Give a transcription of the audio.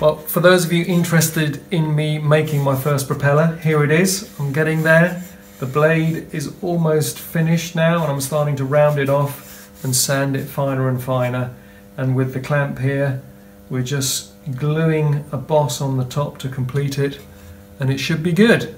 Well, for those of you interested in me making my first propeller, here it is. I'm getting there. The blade is almost finished now and I'm starting to round it off and sand it finer and finer. And with the clamp here, we're just gluing a boss on the top to complete it and it should be good.